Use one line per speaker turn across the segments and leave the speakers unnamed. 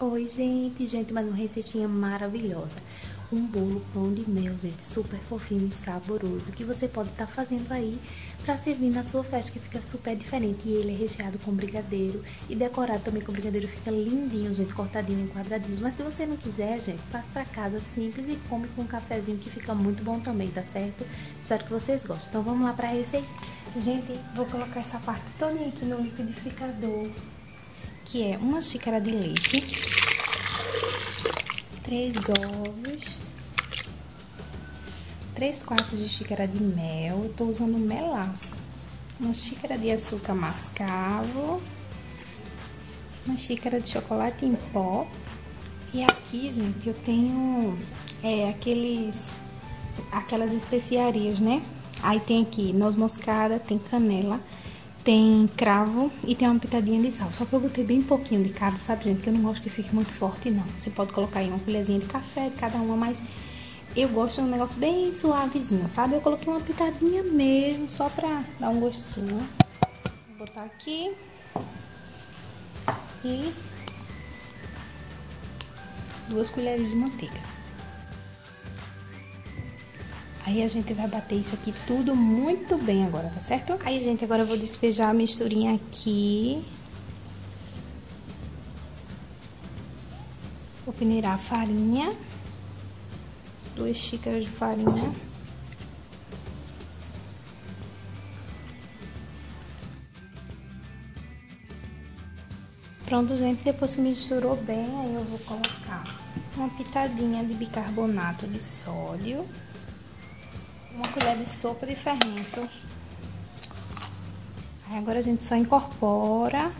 Oi, gente, gente, mais uma receitinha maravilhosa. Um bolo pão de mel, gente, super fofinho e saboroso, que você pode estar tá fazendo aí para servir na sua festa, que fica super diferente. E ele é recheado com brigadeiro e decorado também com brigadeiro, fica lindinho, gente, cortadinho em quadradinhos. Mas se você não quiser, gente, faça para casa simples e come com um cafezinho, que fica muito bom também, tá certo? Espero que vocês gostem. Então vamos lá para a receita.
Gente, vou colocar essa parte toda aqui no liquidificador que é uma xícara de leite, três ovos, três quartos de xícara de mel, eu tô usando melaço, uma xícara de açúcar mascavo, uma xícara de chocolate em pó, e aqui, gente, eu tenho é, aqueles, aquelas especiarias, né? Aí tem aqui noz moscada, tem canela, tem cravo e tem uma pitadinha de sal. Só que eu botei bem pouquinho de cada, sabe, gente? Que eu não gosto que fique muito forte, não. Você pode colocar aí uma colherzinha de café de cada uma, mas eu gosto de um negócio bem suavezinho, sabe? Eu coloquei uma pitadinha mesmo, só pra dar um gostinho. Vou botar aqui. E duas colheres de manteiga. Aí a gente vai bater isso aqui tudo muito bem agora, tá certo? Aí, gente, agora eu vou despejar a misturinha aqui. Vou peneirar a farinha. Duas xícaras de farinha. Pronto, gente, depois que misturou bem, aí eu vou colocar uma pitadinha de bicarbonato de sódio uma colher de sopa de fermento. Aí agora a gente só incorpora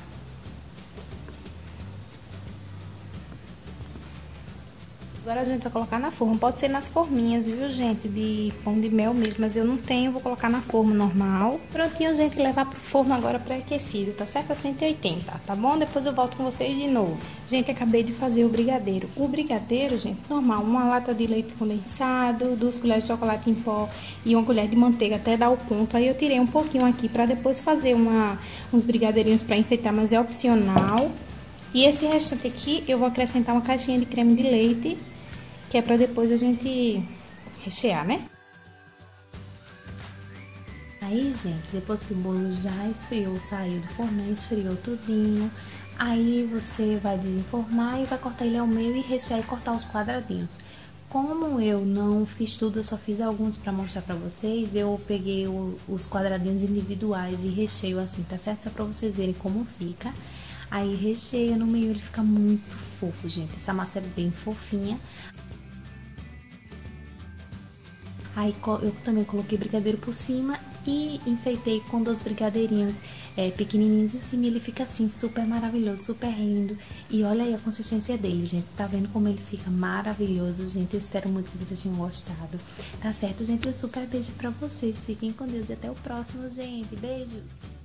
Agora a gente vai colocar na forma. Pode ser nas forminhas, viu, gente? De pão de mel mesmo. Mas eu não tenho, vou colocar na forma normal. Prontinho, gente, levar pro forno agora pré-aquecido, tá certo? A 180, tá bom? Depois eu volto com vocês de novo. Gente, acabei de fazer o brigadeiro. O brigadeiro, gente, normal. Uma lata de leite condensado, duas colheres de chocolate em pó e uma colher de manteiga até dar o ponto. Aí eu tirei um pouquinho aqui pra depois fazer uma, uns brigadeirinhos pra enfeitar, mas é opcional. E esse restante aqui eu vou acrescentar uma caixinha de creme de leite que é para depois a gente rechear, né?
Aí, gente, depois que o bolo já esfriou, saiu do forno, esfriou tudinho, aí você vai desenformar e vai cortar ele ao meio e rechear e cortar os quadradinhos. Como eu não fiz tudo, eu só fiz alguns para mostrar para vocês, eu peguei o, os quadradinhos individuais e recheio assim, tá certo? Só para vocês verem como fica. Aí recheia no meio, ele fica muito fofo, gente. Essa massa é bem fofinha. Aí eu também coloquei brigadeiro por cima e enfeitei com dois brigadeirinhos é, pequenininhos assim. Ele fica assim, super maravilhoso, super lindo. E olha aí a consistência dele, gente. Tá vendo como ele fica maravilhoso, gente? Eu espero muito que vocês tenham gostado. Tá certo, gente? Um super beijo pra vocês. Fiquem com Deus e até o próximo, gente. Beijos!